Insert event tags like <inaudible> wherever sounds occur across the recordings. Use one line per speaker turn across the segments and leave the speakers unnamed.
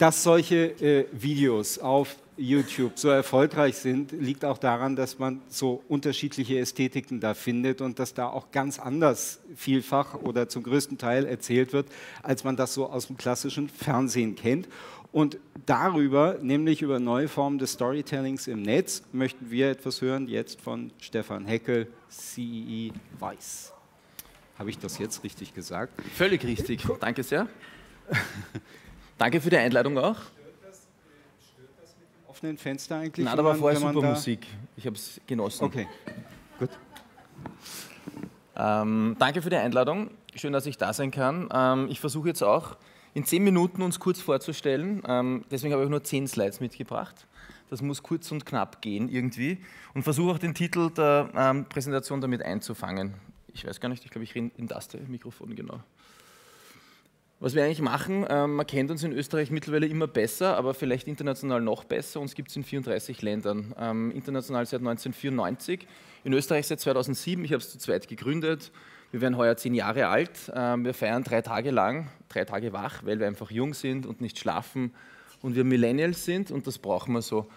dass solche äh, Videos auf YouTube so erfolgreich sind, liegt auch daran, dass man so unterschiedliche Ästhetiken da findet und dass da auch ganz anders vielfach oder zum größten Teil erzählt wird, als man das so aus dem klassischen Fernsehen kennt. Und darüber, nämlich über neue Formen des Storytellings im Netz, möchten wir etwas hören, jetzt von Stefan Heckel, CEE Weiß. Habe ich das jetzt richtig gesagt?
Völlig richtig. Danke sehr. <laughs> Danke für die Einladung auch.
offenen Fenster eigentlich?
Nein, da war vorher super Musik. Ich habe es genossen.
Okay, gut.
Ähm, danke für die Einladung. Schön, dass ich da sein kann. Ähm, ich versuche jetzt auch in zehn Minuten uns kurz vorzustellen. Ähm, deswegen habe ich nur zehn Slides mitgebracht. Das muss kurz und knapp gehen irgendwie. Und versuche auch den Titel der ähm, Präsentation damit einzufangen. Ich weiß gar nicht, ich glaube, ich rede in das Mikrofon genau. Was wir eigentlich machen, ähm, man kennt uns in Österreich mittlerweile immer besser, aber vielleicht international noch besser. Uns gibt es in 34 Ländern. Ähm, international seit 1994, in Österreich seit 2007. Ich habe es zu zweit gegründet. Wir werden heuer zehn Jahre alt. Ähm, wir feiern drei Tage lang, drei Tage wach, weil wir einfach jung sind und nicht schlafen und wir Millennials sind und das brauchen wir so.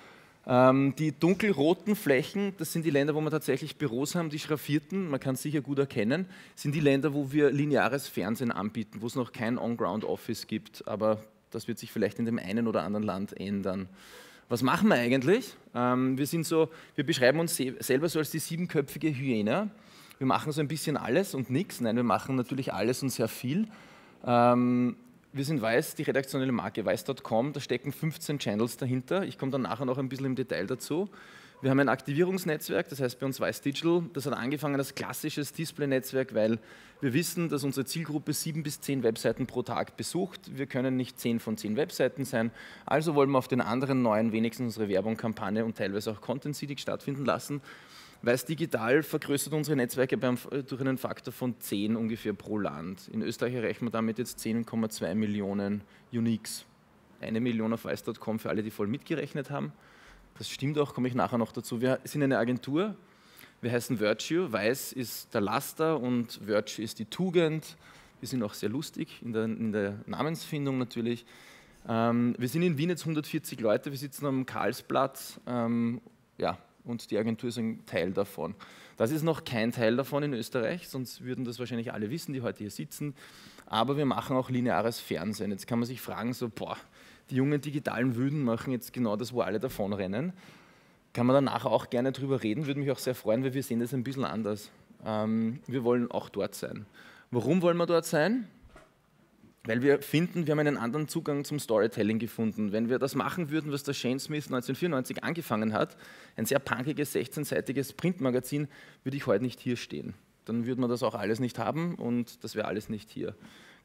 Ähm, die dunkelroten Flächen, das sind die Länder, wo wir tatsächlich Büros haben. Die schraffierten, man kann es sicher gut erkennen, sind die Länder, wo wir lineares Fernsehen anbieten, wo es noch kein On-Ground-Office gibt. Aber das wird sich vielleicht in dem einen oder anderen Land ändern. Was machen wir eigentlich? Ähm, wir, sind so, wir beschreiben uns selber so als die siebenköpfige Hyäne wir machen so ein bisschen alles und nichts. Nein, wir machen natürlich alles und sehr viel. Ähm, wir sind Weiß, die redaktionelle Marke Weiß.com, da stecken 15 Channels dahinter. Ich komme dann nachher noch ein bisschen im Detail dazu. Wir haben ein Aktivierungsnetzwerk, das heißt bei uns Weiß Digital. Das hat angefangen als klassisches Display-Netzwerk, weil wir wissen, dass unsere Zielgruppe sieben bis zehn Webseiten pro Tag besucht. Wir können nicht zehn von zehn Webseiten sein. Also wollen wir auf den anderen neuen wenigstens unsere Werbung, Kampagne und teilweise auch Content-Seeding stattfinden lassen. Weiß Digital vergrößert unsere Netzwerke beim, durch einen Faktor von 10 ungefähr pro Land. In Österreich erreichen wir damit jetzt 10,2 Millionen Uniques. Eine Million auf weiß.com für alle, die voll mitgerechnet haben. Das stimmt auch, komme ich nachher noch dazu. Wir sind eine Agentur, wir heißen Virtue. Weiß ist der Laster und Virtue ist die Tugend. Wir sind auch sehr lustig in der, in der Namensfindung natürlich. Ähm, wir sind in Wien jetzt 140 Leute, wir sitzen am Karlsplatz. Ähm, ja, und die Agentur ist ein Teil davon. Das ist noch kein Teil davon in Österreich, sonst würden das wahrscheinlich alle wissen, die heute hier sitzen. Aber wir machen auch lineares Fernsehen. Jetzt kann man sich fragen, so, boah, die jungen digitalen Wüden machen jetzt genau das, wo alle davonrennen. Kann man danach auch gerne drüber reden, würde mich auch sehr freuen, weil wir sehen das ein bisschen anders. Ähm, wir wollen auch dort sein. Warum wollen wir dort sein? Weil wir finden, wir haben einen anderen Zugang zum Storytelling gefunden. Wenn wir das machen würden, was der Shane Smith 1994 angefangen hat, ein sehr punkiges, 16-seitiges Printmagazin, würde ich heute nicht hier stehen. Dann würde man das auch alles nicht haben und das wäre alles nicht hier.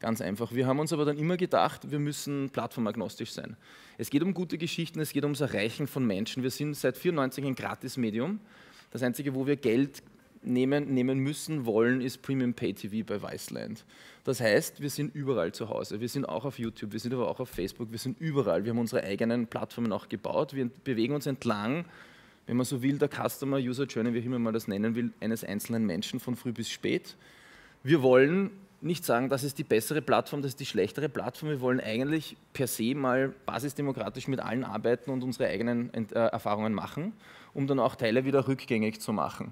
Ganz einfach. Wir haben uns aber dann immer gedacht, wir müssen plattformagnostisch sein. Es geht um gute Geschichten, es geht ums Erreichen von Menschen. Wir sind seit 1994 ein Gratis-Medium. Das Einzige, wo wir Geld nehmen, nehmen müssen, wollen, ist Premium Pay TV bei Viceland. Das heißt, wir sind überall zu Hause. Wir sind auch auf YouTube, wir sind aber auch auf Facebook, wir sind überall. Wir haben unsere eigenen Plattformen auch gebaut. Wir bewegen uns entlang, wenn man so will, der Customer User Journey, wie immer man das nennen will, eines einzelnen Menschen von früh bis spät. Wir wollen nicht sagen, das ist die bessere Plattform, das ist die schlechtere Plattform. Wir wollen eigentlich per se mal basisdemokratisch mit allen arbeiten und unsere eigenen äh, Erfahrungen machen, um dann auch Teile wieder rückgängig zu machen.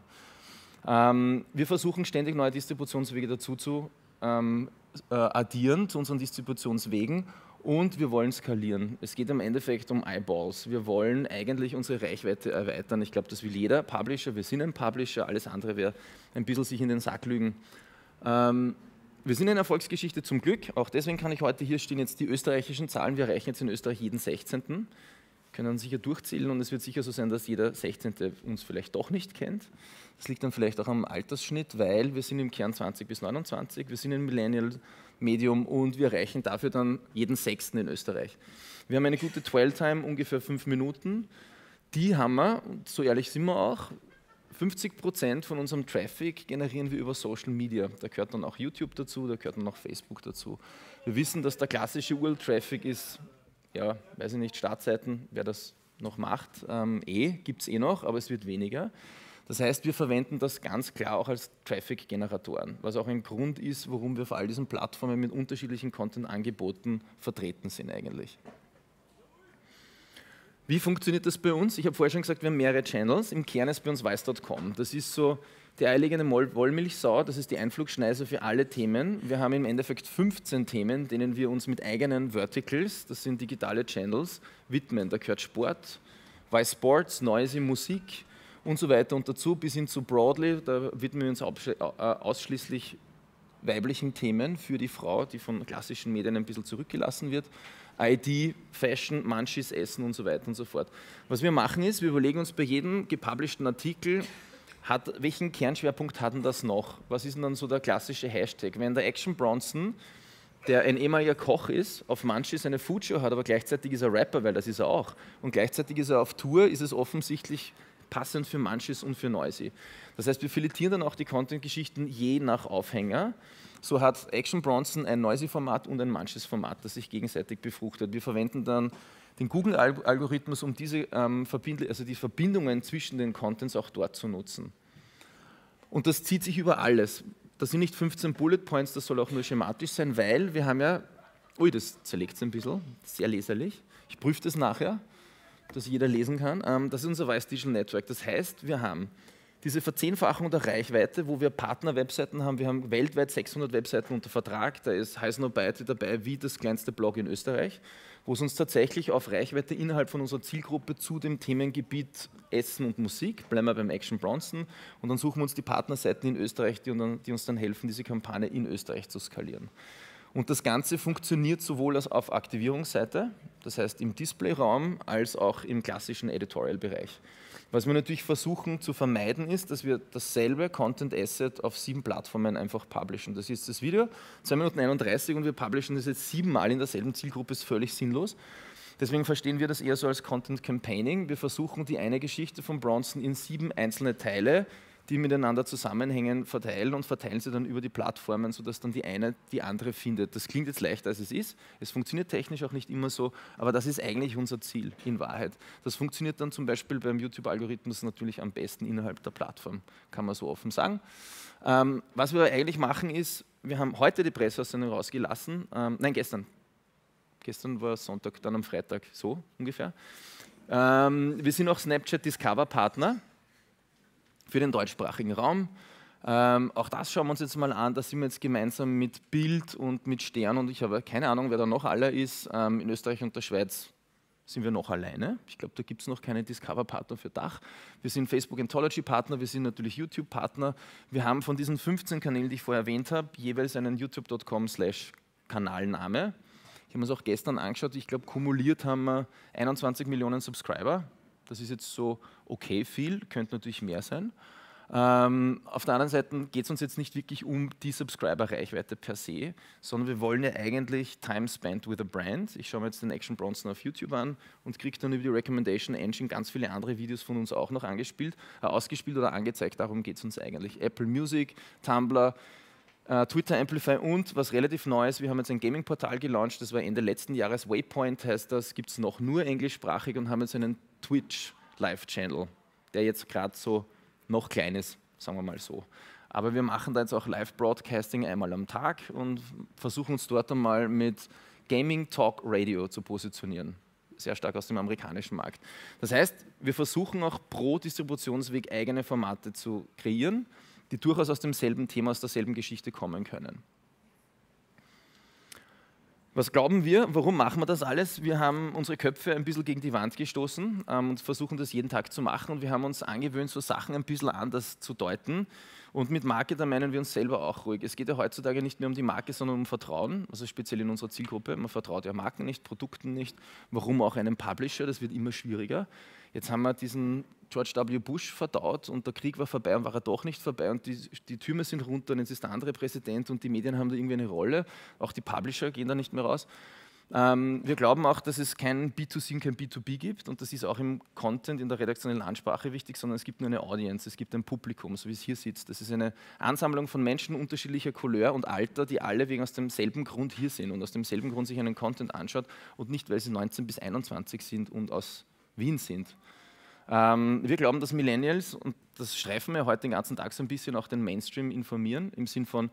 Ähm, wir versuchen ständig neue Distributionswege dazu zu ähm, äh, addieren zu unseren Distributionswegen und wir wollen skalieren. Es geht im Endeffekt um Eyeballs. Wir wollen eigentlich unsere Reichweite erweitern. Ich glaube, das will jeder Publisher. Wir sind ein Publisher, alles andere wäre ein bisschen sich in den Sack lügen. Ähm, wir sind eine Erfolgsgeschichte zum Glück. Auch deswegen kann ich heute hier stehen jetzt die österreichischen Zahlen. Wir erreichen jetzt in Österreich jeden 16 können sicher durchzählen und es wird sicher so sein, dass jeder 16. uns vielleicht doch nicht kennt. Das liegt dann vielleicht auch am Altersschnitt, weil wir sind im Kern 20 bis 29, wir sind ein Millennial-Medium und wir erreichen dafür dann jeden Sechsten in Österreich. Wir haben eine gute Dwell-Time, ungefähr fünf Minuten. Die haben wir, und so ehrlich sind wir auch, 50 Prozent von unserem Traffic generieren wir über Social Media. Da gehört dann auch YouTube dazu, da gehört dann auch Facebook dazu. Wir wissen, dass der klassische URL-Traffic ist ja, weiß ich nicht, Startseiten, wer das noch macht, ähm, eh, gibt es eh noch, aber es wird weniger. Das heißt, wir verwenden das ganz klar auch als Traffic-Generatoren, was auch ein Grund ist, warum wir auf all diesen Plattformen mit unterschiedlichen Content-Angeboten vertreten sind eigentlich. Wie funktioniert das bei uns? Ich habe vorher schon gesagt, wir haben mehrere Channels. Im Kern ist bei uns weiß.com. Das ist so die eierlegende Wollmilchsau, das ist die Einflugschneise für alle Themen. Wir haben im Endeffekt 15 Themen, denen wir uns mit eigenen Verticals, das sind digitale Channels, widmen. Da gehört Sport, Weiß Sports, Noisy Musik und so weiter und dazu bis hin zu Broadly, da widmen wir uns äh, ausschließlich weiblichen Themen für die Frau, die von klassischen Medien ein bisschen zurückgelassen wird. ID, Fashion, Munchies, Essen und so weiter und so fort. Was wir machen ist, wir überlegen uns bei jedem gepublishten Artikel, hat, welchen Kernschwerpunkt hat denn das noch? Was ist denn dann so der klassische Hashtag? Wenn der Action Bronson, der ein ehemaliger Koch ist, auf Munchies eine Foodshow hat, aber gleichzeitig ist er Rapper, weil das ist er auch, und gleichzeitig ist er auf Tour, ist es offensichtlich passend für Munchies und für Noisy. Das heißt, wir filetieren dann auch die Content-Geschichten je nach Aufhänger. So hat Action Bronson ein Noisy-Format und ein Munchies-Format, das sich gegenseitig befruchtet. Wir verwenden dann den Google-Algorithmus, um diese, ähm, also die Verbindungen zwischen den Contents auch dort zu nutzen. Und das zieht sich über alles. Das sind nicht 15 Bullet Points, das soll auch nur schematisch sein, weil wir haben ja, ui, das zerlegt es ein bisschen, sehr leserlich. Ich prüfe das nachher, dass jeder lesen kann. Ähm, das ist unser Weiß Digital Network. Das heißt, wir haben diese Verzehnfachung der Reichweite, wo wir Partner-Webseiten haben. Wir haben weltweit 600 Webseiten unter Vertrag. Da ist Heiß Beite dabei, wie das kleinste Blog in Österreich, wo es uns tatsächlich auf Reichweite innerhalb von unserer Zielgruppe zu dem Themengebiet Essen und Musik, bleiben wir beim Action Bronson, und dann suchen wir uns die Partnerseiten in Österreich, die, uns dann helfen, diese Kampagne in Österreich zu skalieren. Und das Ganze funktioniert sowohl auf Aktivierungsseite, das heißt im Displayraum, als auch im klassischen Editorial-Bereich. Was wir natürlich versuchen zu vermeiden ist, dass wir dasselbe Content Asset auf sieben Plattformen einfach publishen. Das ist das Video, 2 Minuten 31 und wir publishen das jetzt siebenmal in derselben Zielgruppe, ist völlig sinnlos. Deswegen verstehen wir das eher so als Content Campaigning. Wir versuchen die eine Geschichte von Bronson in sieben einzelne Teile die miteinander zusammenhängen, verteilen und verteilen sie dann über die Plattformen, sodass dann die eine die andere findet. Das klingt jetzt leichter, als es ist. Es funktioniert technisch auch nicht immer so, aber das ist eigentlich unser Ziel in Wahrheit. Das funktioniert dann zum Beispiel beim YouTube-Algorithmus natürlich am besten innerhalb der Plattform, kann man so offen sagen. Ähm, was wir eigentlich machen ist, wir haben heute die Presseaussendung rausgelassen, ähm, nein, gestern. Gestern war Sonntag, dann am Freitag, so ungefähr. Ähm, wir sind auch Snapchat Discover Partner für den deutschsprachigen Raum. Ähm, auch das schauen wir uns jetzt mal an. Da sind wir jetzt gemeinsam mit Bild und mit Stern und ich habe keine Ahnung, wer da noch aller ist. Ähm, in Österreich und der Schweiz sind wir noch alleine. Ich glaube, da gibt es noch keine Discover-Partner für Dach. Wir sind Facebook Anthology-Partner, wir sind natürlich YouTube-Partner. Wir haben von diesen 15 Kanälen, die ich vorher erwähnt habe, jeweils einen youtube.com slash Kanalname. Ich habe mir das auch gestern angeschaut. Ich glaube, kumuliert haben wir 21 Millionen Subscriber. Das ist jetzt so okay viel, könnte natürlich mehr sein. Ähm, auf der anderen Seite geht es uns jetzt nicht wirklich um die Subscriber-Reichweite per se, sondern wir wollen ja eigentlich Time spent with a Brand. Ich schaue mir jetzt den Action Bronson auf YouTube an und kriege dann über die Recommendation Engine ganz viele andere Videos von uns auch noch angespielt, äh, ausgespielt oder angezeigt. Darum geht es uns eigentlich. Apple Music, Tumblr, äh, Twitter Amplify und was relativ neu ist, wir haben jetzt ein Gaming-Portal gelauncht, das war Ende letzten Jahres, Waypoint heißt das, gibt es noch nur englischsprachig und haben jetzt einen Twitch Live-Channel, der jetzt gerade so noch klein ist, sagen wir mal so. Aber wir machen da jetzt auch Live-Broadcasting einmal am Tag und versuchen uns dort einmal mit Gaming Talk Radio zu positionieren. Sehr stark aus dem amerikanischen Markt. Das heißt, wir versuchen auch pro Distributionsweg eigene Formate zu kreieren, die durchaus aus demselben Thema, aus derselben Geschichte kommen können. Was glauben wir? Warum machen wir das alles? Wir haben unsere Köpfe ein bisschen gegen die Wand gestoßen ähm, und versuchen das jeden Tag zu machen. Und wir haben uns angewöhnt, so Sachen ein bisschen anders zu deuten. Und mit Marke, da meinen wir uns selber auch ruhig. Es geht ja heutzutage nicht mehr um die Marke, sondern um Vertrauen, also speziell in unserer Zielgruppe. Man vertraut ja Marken nicht, Produkten nicht. Warum auch einem Publisher? Das wird immer schwieriger. Jetzt haben wir diesen George W. Bush verdaut und der Krieg war vorbei und war er doch nicht vorbei und die, die Türme sind runter und jetzt ist der andere Präsident und die Medien haben da irgendwie eine Rolle. Auch die Publisher gehen da nicht mehr raus. Ähm, wir glauben auch, dass es kein B2C und kein B2B gibt und das ist auch im Content, in der redaktionellen Ansprache wichtig, sondern es gibt nur eine Audience, es gibt ein Publikum, so wie es hier sitzt. Das ist eine Ansammlung von Menschen unterschiedlicher Couleur und Alter, die alle wegen aus demselben Grund hier sind und aus demselben Grund sich einen Content anschaut und nicht, weil sie 19 bis 21 sind und aus Wien sind. Ähm, wir glauben, dass Millennials, und das streifen wir heute den ganzen Tag so ein bisschen, auch den Mainstream informieren, im Sinn von,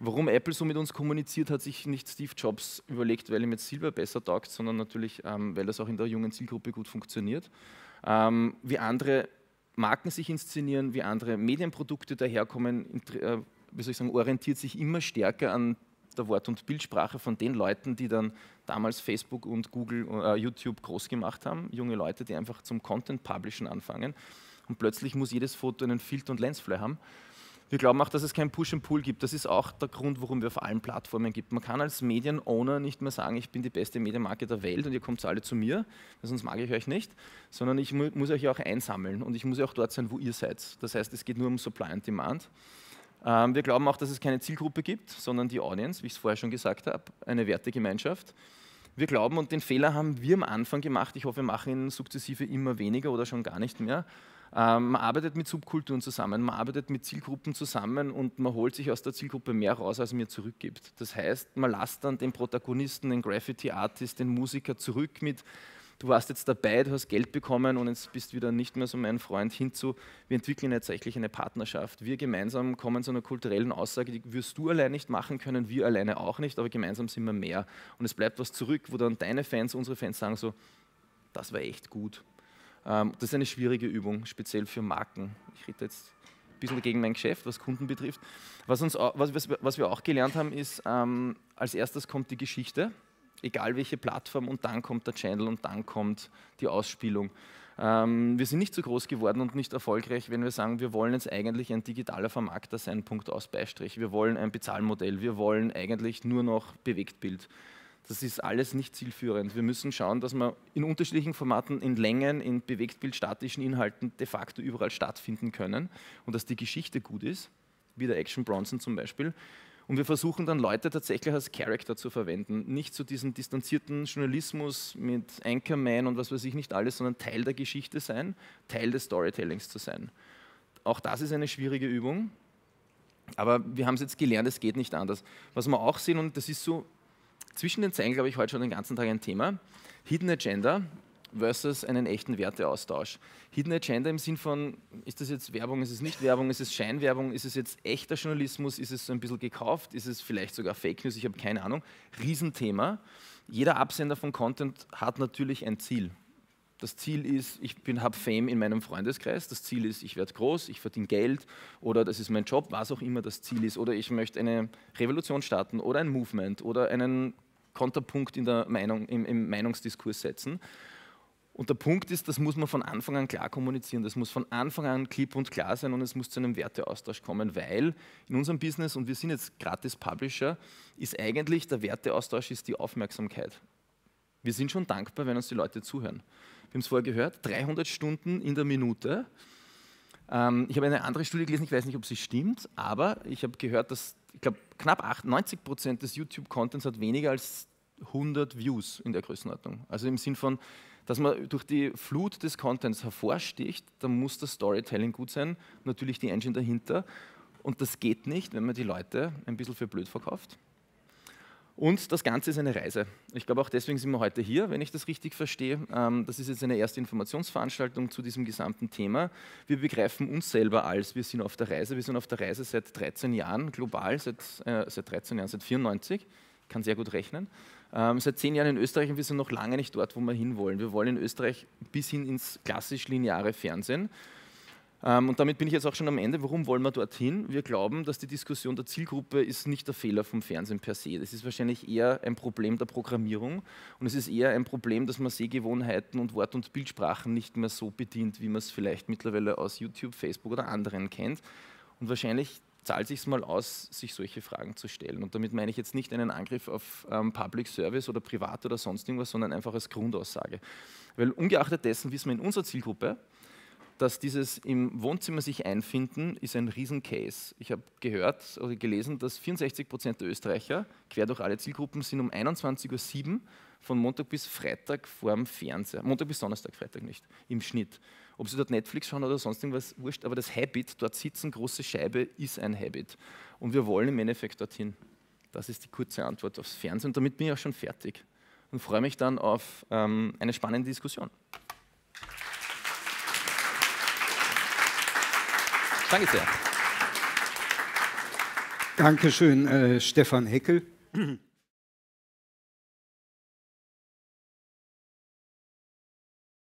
Warum Apple so mit uns kommuniziert, hat sich nicht Steve Jobs überlegt, weil ihm jetzt Silber besser taugt, sondern natürlich, ähm, weil das auch in der jungen Zielgruppe gut funktioniert. Ähm, wie andere Marken sich inszenieren, wie andere Medienprodukte daherkommen, äh, wie soll ich sagen, orientiert sich immer stärker an der Wort- und Bildsprache von den Leuten, die dann damals Facebook und Google, äh, YouTube groß gemacht haben. Junge Leute, die einfach zum Content-Publishen anfangen. Und plötzlich muss jedes Foto einen Filter und Lensflare haben. Wir glauben auch, dass es kein Push and Pull gibt. Das ist auch der Grund, warum wir auf allen Plattformen gibt. Man kann als Medienowner nicht mehr sagen, ich bin die beste Medienmarke der Welt und ihr kommt alle zu mir, sonst mag ich euch nicht, sondern ich mu muss euch auch einsammeln und ich muss auch dort sein, wo ihr seid. Das heißt, es geht nur um Supply and Demand. Ähm, wir glauben auch, dass es keine Zielgruppe gibt, sondern die Audience, wie ich es vorher schon gesagt habe, eine Wertegemeinschaft. Wir glauben, und den Fehler haben wir am Anfang gemacht, ich hoffe, wir machen ihn sukzessive immer weniger oder schon gar nicht mehr, ähm, man arbeitet mit Subkulturen zusammen, man arbeitet mit Zielgruppen zusammen und man holt sich aus der Zielgruppe mehr raus, als mir zurückgibt. Das heißt, man lässt dann den Protagonisten, den Graffiti-Artist, den Musiker zurück mit, du warst jetzt dabei, du hast Geld bekommen und jetzt bist wieder nicht mehr so mein Freund hinzu, wir entwickeln tatsächlich eine Partnerschaft. Wir gemeinsam kommen zu einer kulturellen Aussage, die wirst du allein nicht machen können, wir alleine auch nicht, aber gemeinsam sind wir mehr. Und es bleibt was zurück, wo dann deine Fans, unsere Fans sagen so, das war echt gut. Ähm, das ist eine schwierige Übung, speziell für Marken. Ich rede jetzt ein bisschen gegen mein Geschäft, was Kunden betrifft. Was, uns, was, was wir auch gelernt haben, ist, ähm, als erstes kommt die Geschichte, egal welche Plattform, und dann kommt der Channel und dann kommt die Ausspielung. Ähm, wir sind nicht so groß geworden und nicht erfolgreich, wenn wir sagen, wir wollen jetzt eigentlich ein digitaler Vermarkter sein, Punkt aus Beistrich. Wir wollen ein Bezahlmodell, wir wollen eigentlich nur noch Bewegtbild. Das ist alles nicht zielführend. Wir müssen schauen, dass wir in unterschiedlichen Formaten, in Längen, in bewegtbildstatischen Inhalten de facto überall stattfinden können und dass die Geschichte gut ist, wie der Action Bronson zum Beispiel. Und wir versuchen dann Leute tatsächlich als Character zu verwenden, nicht zu diesem distanzierten Journalismus mit Anchorman und was weiß ich nicht alles, sondern Teil der Geschichte sein, Teil des Storytellings zu sein. Auch das ist eine schwierige Übung, aber wir haben es jetzt gelernt, es geht nicht anders. Was wir auch sehen, und das ist so zwischen den Zeilen, glaube ich, heute schon den ganzen Tag ein Thema. Hidden Agenda versus einen echten Werteaustausch. Hidden Agenda im Sinn von, ist das jetzt Werbung, ist es nicht Werbung, ist es Scheinwerbung, ist es jetzt echter Journalismus, ist es so ein bisschen gekauft, ist es vielleicht sogar Fake News, ich habe keine Ahnung. Riesenthema. Jeder Absender von Content hat natürlich ein Ziel. Das Ziel ist, ich habe Fame in meinem Freundeskreis. Das Ziel ist, ich werde groß, ich verdiene Geld oder das ist mein Job, was auch immer das Ziel ist. Oder ich möchte eine Revolution starten oder ein Movement oder einen Konterpunkt in der Meinung, im, im Meinungsdiskurs setzen. Und der Punkt ist, das muss man von Anfang an klar kommunizieren, das muss von Anfang an klipp und klar sein und es muss zu einem Werteaustausch kommen, weil in unserem Business, und wir sind jetzt gratis Publisher, ist eigentlich der Werteaustausch ist die Aufmerksamkeit. Wir sind schon dankbar, wenn uns die Leute zuhören. Wir haben es vorher gehört, 300 Stunden in der Minute. Ähm, ich habe eine andere Studie gelesen, ich weiß nicht, ob sie stimmt, aber ich habe gehört, dass ich glaube, knapp 90 Prozent des YouTube-Contents hat weniger als 100 Views in der Größenordnung. Also im Sinn von, dass man durch die Flut des Contents hervorsticht, dann muss das Storytelling gut sein, natürlich die Engine dahinter. Und das geht nicht, wenn man die Leute ein bisschen für blöd verkauft. Und das Ganze ist eine Reise. Ich glaube, auch deswegen sind wir heute hier, wenn ich das richtig verstehe. Ähm, das ist jetzt eine erste Informationsveranstaltung zu diesem gesamten Thema. Wir begreifen uns selber als, wir sind auf der Reise. Wir sind auf der Reise seit 13 Jahren, global, seit, äh, seit 13 Jahren, seit 94. Ich kann sehr gut rechnen. Ähm, seit 10 Jahren in Österreich und wir sind noch lange nicht dort, wo wir hinwollen. Wir wollen in Österreich bis hin ins klassisch lineare Fernsehen. Ähm, und damit bin ich jetzt auch schon am Ende. Warum wollen wir dorthin? Wir glauben, dass die Diskussion der Zielgruppe ist nicht der Fehler vom Fernsehen per se. Das ist wahrscheinlich eher ein Problem der Programmierung und es ist eher ein Problem, dass man Sehgewohnheiten und Wort- und Bildsprachen nicht mehr so bedient, wie man es vielleicht mittlerweile aus YouTube, Facebook oder anderen kennt. Und wahrscheinlich zahlt sich mal aus, sich solche Fragen zu stellen. Und damit meine ich jetzt nicht einen Angriff auf ähm, Public Service oder Privat oder sonst irgendwas, sondern einfach als Grundaussage. Weil ungeachtet dessen wissen wir in unserer Zielgruppe, dass dieses im Wohnzimmer sich einfinden ist ein Riesencase. Ich habe gehört oder gelesen, dass 64 Prozent der Österreicher, quer durch alle Zielgruppen, sind um 21.07 Uhr von Montag bis Freitag vor dem Fernseher. Montag bis Donnerstag, Freitag nicht, im Schnitt. Ob sie dort Netflix schauen oder sonst irgendwas, wurscht, aber das Habit, dort sitzen, große Scheibe, ist ein Habit. Und wir wollen im Endeffekt dorthin. Das ist die kurze Antwort aufs Fernsehen. Und damit bin ich auch schon fertig und freue mich dann auf ähm, eine spannende Diskussion. Danke sehr.
Dankeschön, äh, Stefan Heckel.